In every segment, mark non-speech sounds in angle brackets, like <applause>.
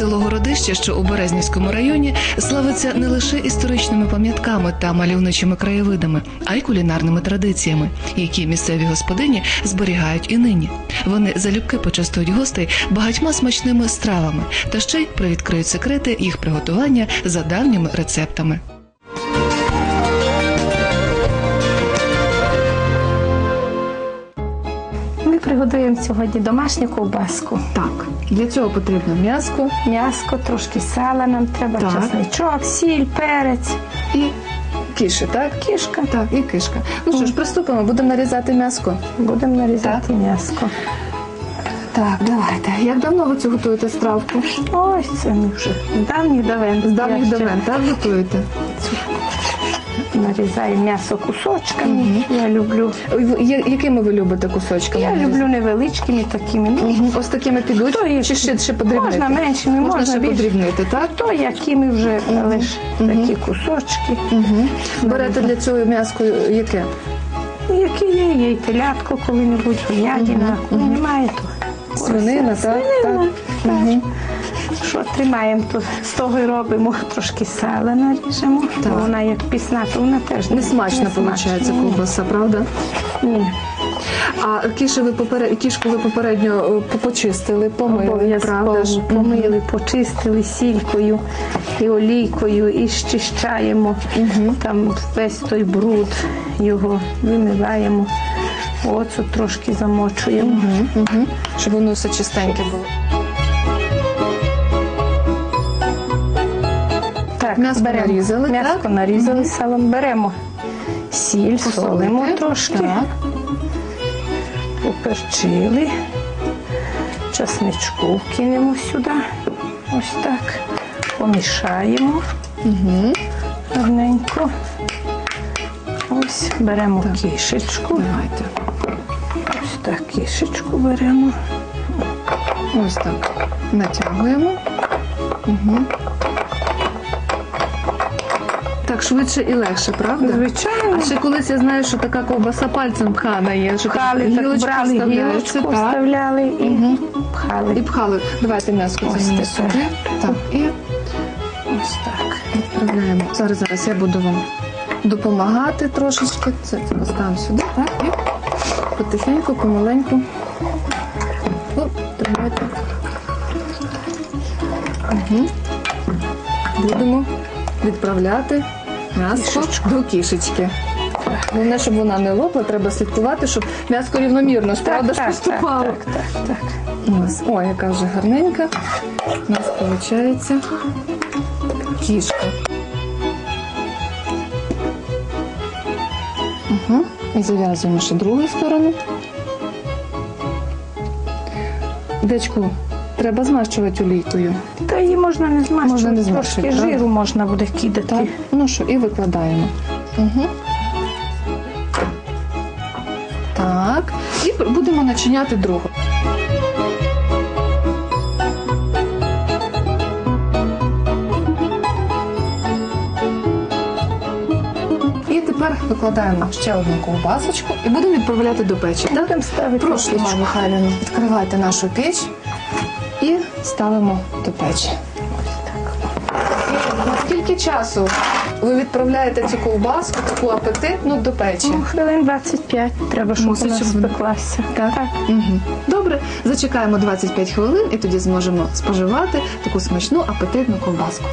Село Городище, що у Березнівському районі, славиться не лише історичними пам'ятками та мальовничими краєвидами, а й кулінарними традиціями, які місцеві господині зберігають і нині. Вони залюбки почастують гостей багатьма смачними стравами та ще й привідкриють секрети їх приготування за давніми рецептами. Приготуємо сьогодні домашню ковбаску. Так, для цього потрібно м'яско М'яско, трошки сала нам треба, Так. чесничок, сіль, перець, і кіші, так? кішка. Так, і кишка. Ну що ж, приступимо, будемо нарізати м'яско. Будемо нарізати м'яско. Так, давайте. Як давно ви цю готуєте стравку? Ой, це ми вже давні давен. З давніх Я ще давен, так готуєте? Нарізаємо м'ясо кусочками. Я люблю. Я- Якими ви любите кусочками? Я люблю невеличкими такими. Ну, Мгм. Ось такими підуть? То Чи ще, ще подрібнити? Можна меншими, можна, можна ще більше. подрібнити, так? то якими вже лише такі кусочки. Угу. Берете для цього м'яско яке? Які є, є і телятко коли-небудь, говядина. Ну, Немає то. Свинина, так? Свинина, так. Угу. Що тримаємо, то з того й робимо, трошки сала наріжемо. Так. Вона як пісна, то вона теж Не смачно виходить ковбаса, правда? Ні, А кіші ви поперед... кішку ви попередньо е, по- почистили, помили, правда ж? обов'язково помили, почистили сількою і олійкою, і щищаємо там весь той бруд, його вимиваємо. Оцу трошки замочуємо. Щоб воно все чистеньке було. Так, М'яско беремо. нарізали, М'яско так? нарізали салом. Беремо сіль, солимо трошки, Так. поперчили, часничку кинемо сюди. Ось так. Помішаємо Угу. гарненько. Ось беремо кишечку. Давайте. Ось так кишечку беремо. Ось так. Натягуємо. Угу. Так швидше і легше, правда? Звичайно. А ще колись я знаю, що така ковбаса пальцем пхана є. Що Пхали, так гілочка брали гілочку, так. вставляли і Мгм. пхали. І пхали. Давайте м'яско Ось тепер. сюди. Так, і Ось так. відправляємо. Зараз, зараз я буду вам допомагати трошечки. Це це поставимо сюди, так? І потихеньку, помаленьку. Оп, тримайте. Угу. Будемо відправляти м'ясо Кішечку. до кішечки. Головне, щоб вона не лопла, треба слідкувати, щоб м'ясо рівномірно ж, правда ж поступало. Так, так, так. Ось, Ой, яка вже гарненька. У нас виходить кішка. Угу. І зав'язуємо ще другу сторону. Дечку, треба змащувати олійкою. Та її можна не змащувати, Можна не трошки змащувати, правда? жиру можна буде кидати. Так? Ну що, і викладаємо. Угу. Так. І будемо начиняти другу. І тепер викладаємо ще одну ковбасочку і будемо відправляти до печі. Будемо ставити Прошу, Михайлівна, відкривайте нашу піч ставимо до печі. Скільки часу ви відправляєте цю ковбаску, таку апетитну до печі? Ну, хвилин 25 треба, щоб Мусить, вона щоб вона- спеклася. Так. Угу. Добре, зачекаємо 25 хвилин і тоді зможемо споживати таку смачну апетитну ковбаску.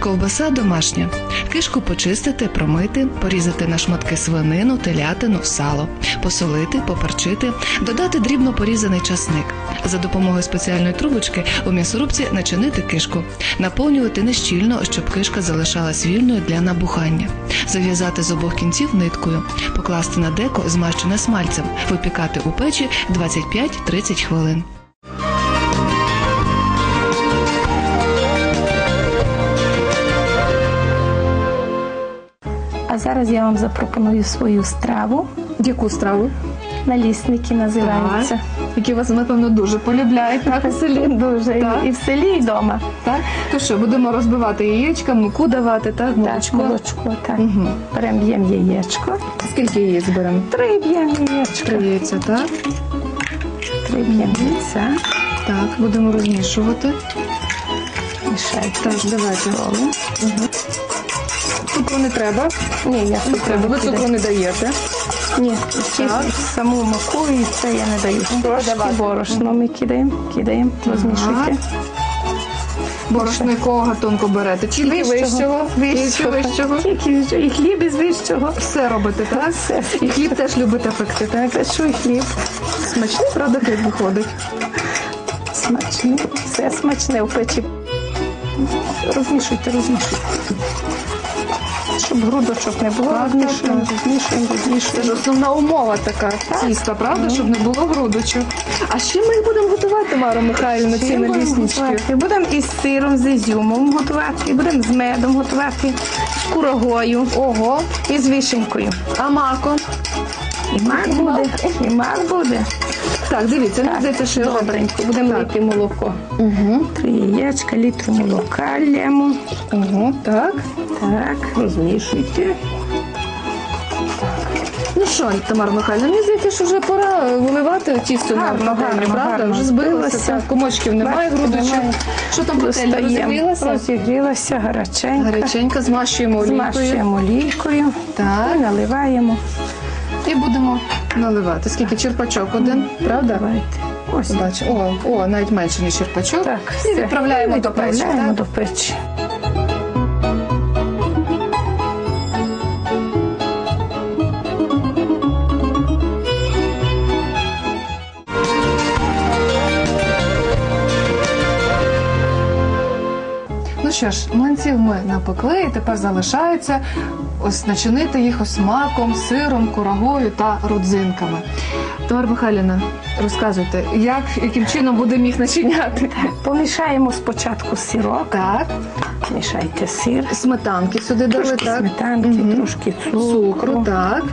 Ковбаса домашня. Кишку почистити, промити, порізати на шматки свинину, телятину, сало, посолити, поперчити, додати дрібно порізаний часник. За допомогою спеціальної трубочки у м'ясорубці начинити кишку, наповнювати нещільно, щоб кишка залишалась вільною для набухання, зав'язати з обох кінців ниткою, покласти на деко, змащене смальцем, випікати у печі 25-30 хвилин. А зараз я вам запропоную свою страву. Яку страву? Налісники називаються. Які вас, напевно, дуже полюбляють так <laughs> у селі. Дуже Так. і в селі, і вдома. Так? То що, будемо розбивати яєчка, муку давати, так? Так, Молочко. молочко, так. Угу. Беремо б'ємо яєчко. Скільки яєць беремо? Три б'ємо яєчко. Три яйця, так? Три б'ємо яйця. Так, будемо розмішувати. Мішайте. Так, давайте. Солимо. Цукру не треба. Ні, я Не треба. Ви цукру не даєте. Ні, Так. саму муку і це я не даю. Трошки борошно ми кидаємо, кидаємо, розмішуйте. Борошно якого гатунку берете? Тільки вищого. Тільки Вищого. Тільки вищого. І хліб із вищого. Все робите, так? Все. І хліб теж любите пекти, так? Печу і хліб. Смачний, правда, хліб виходить. Смачне. Все смачне в печі. Розмішуйте, розмішуйте. Щоб грудочок не було, розмішуємо, так, Це ж основна умова така тіста, правда, щоб не було грудочок. А чим ми їх будемо готувати, Тамара Михайлівна, ці будемо наліснички? готувати. Будемо із сиром, з ізюмом готувати, будемо з медом готувати, з курагою Ого, і з вишенькою. а маком? І мак буде, і мак буде. Так, дивіться, мені здається, що вже- Добренько, будемо Так. лити молоко. Угу. Три яєчка, літру молока лємо. Угу, так. Так, розмішуйте. Ну що, Тамара Михайлівна, мені здається, що вже пора виливати тісто на Гарно, пательню, гарно, правда? гарно. Вже збилося, Збилося. так, комочків немає, Бачите, грудочок. немає. Що там пательня Достаємо. розігрілася? Розігрілася, гаряченька. Гаряченька, змащуємо олійкою. Змащуємо олійкою. Так. І наливаємо. І будемо наливати. Скільки черпачок один, правда? Давайте. Ось. Бачу. О, о, навіть менше, ніж черпачок. Так, І все. відправляємо до печі. Відправляємо Так? до печі. Ну що ж, млинців ми напекли, і тепер залишається ось начинити їх ось маком, сиром, курагою та родзинками. Тамара Михайлівна, розказуйте, як, яким чином будемо їх начиняти? Помішаємо спочатку сирок. Так, Мішайте сир. сметанки сюди дали, Трошки так? сметанки, Мгм. трошки цукру. Цукру, так.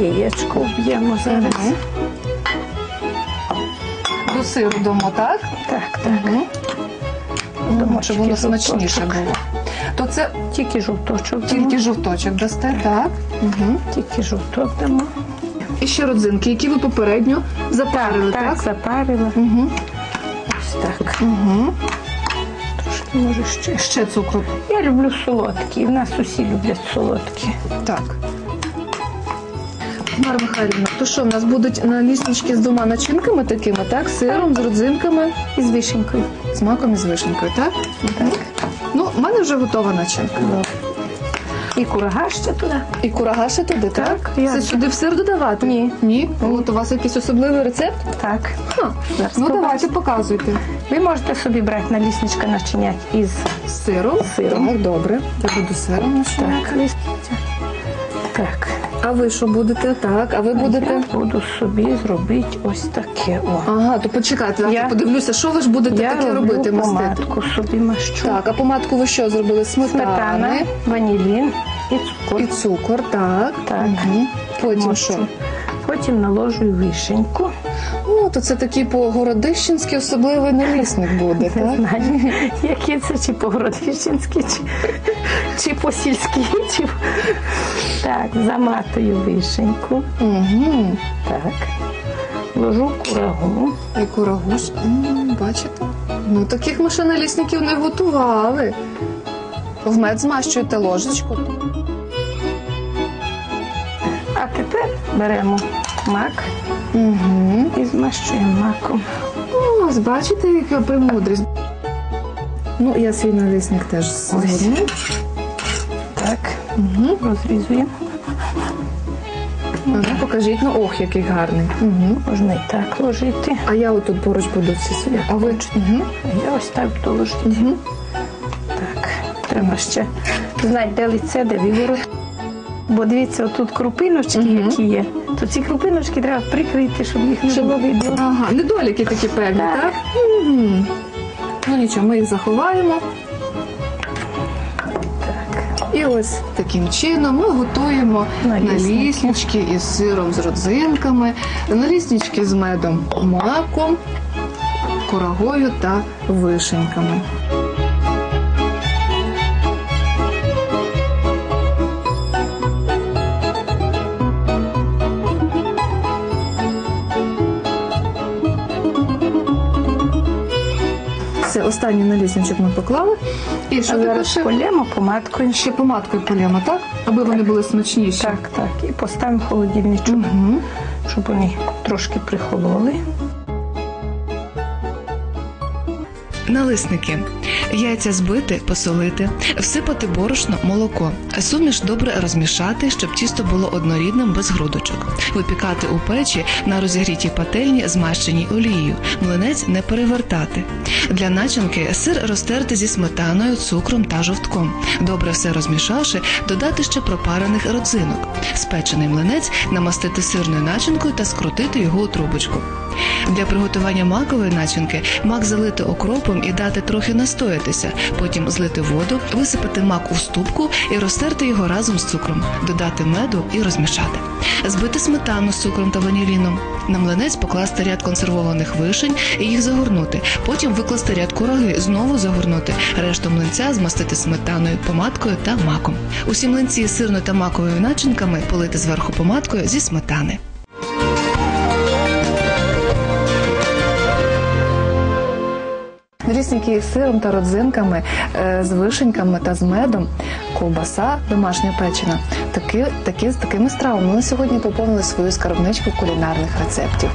Яєчко вб'ємо зараз. Мгм. До сиру дамо, так? Так, так. Угу. Дамо Щоб воно смачніше було. То це Тільки жовточок дамо. тільки жовточок дасте, так? Угу. Тільки жовток дамо. І ще родзинки, які ви попередньо запарили, так? Так, запарила. Угу. Ось так. Угу. Трошки може ще. Ще цукру. Я люблю солодкі. В нас усі люблять солодкі. Так. Мара Михайлівна, то що, в нас будуть наліснички з двома начинками такими, так? З Сиром, з родзинками, І з вишенькою. з маком і з вишенькою, так? Так. Ну, в мене вже готова начинка. І курага ще туди. І курага ще туди, так? Так, Це сюди в сир додавати? Ні. Ні? От у вас якийсь особливий рецепт? Так. Ха. Зараз Ну побачите. давайте показуйте. Ви можете собі брати налісничка начиняти із З сиром? Сиром. Так, добре. Я буду сиром так. Так. А ви що будете? Так, а ви будете? Я буду собі зробити ось таке. О. Ага, то почекайте, я Я- подивлюся, що ви ж будете Я таке роблю робити, помадку собі мащу. Так, а помадку ви що зробили? Сметани Сметана, ванілін і цукор. і цукор, так. Так. Угу. Потім Мощу. що? Потім наложую вишеньку. О, то це такий по-городищенськи особливий налісник буде, Не так? знаю, які це чи по-городищенські, чи, чи по-сільськи. Чи... Так, заматую вишеньку. Угу. Так. Ложу курагу. І курагуш. М, Бачите? Ну, таких ще не готували. В мед змащуєте ложечку. Тепер беремо мак Угу. і змащуємо маком. Ось, бачите, яка премудрість. Ну, я свій налісник теж згорну. Так, Угу. розрізуємо. Ну, покажіть, ну ох, який гарний. Угу. Можна і так ложити. А я отут поруч буду всі собі. А ви? Угу. Я ось так буду ложити. Угу. Так, треба ще знати, де лице, де виворот. Бо дивіться, отут крупиночки, Мгм. які є, то ці крупиночки треба прикрити, щоб їх не було видно. Ага, недоліки такі певні, так? Так. Угу. Ну нічого, ми їх заховаємо. І ось таким чином ми готуємо Налісники. наліснички із сиром з родзинками, наліснички з медом, маком, курагою та вишеньками. Останній налісничок ми поклали. І що А зараз ще? полємо помадкою. Ще помадкою полємо, так? Аби вони були смачніші. Так, так. І поставимо в холодильничок, Угу. щоб вони трошки прихололи. Налисники. Яйця збити, посолити, всипати борошно, молоко. Суміш добре розмішати, щоб тісто було однорідним без грудочок. Випікати у печі на розігрітій пательні, змащеній олією. Млинець не перевертати. Для начинки сир розтерти зі сметаною, цукром та жовтком. Добре все розмішавши, додати ще пропарених родзинок. Спечений млинець намастити сирною начинкою та скрутити його у трубочку. Для приготування макової начинки мак залити окропом і дати трохи настоятися, потім злити воду, висипати мак у ступку і розтерти його разом з цукром, додати меду і розмішати. Збити сметану з цукром та ваніліном. На млинець покласти ряд консервованих вишень і їх загорнути. Потім викласти ряд кураги, знову загорнути. Решту млинця змастити сметаною, помадкою та маком. Усі млинці з сирною та маковою начинками полити зверху помадкою зі сметани. Різники з сиром та родзинками, е, з вишеньками та з медом, ковбаса домашня печена. Такі, такі, з такими стравами ми сьогодні поповнили свою скарбничку кулінарних рецептів.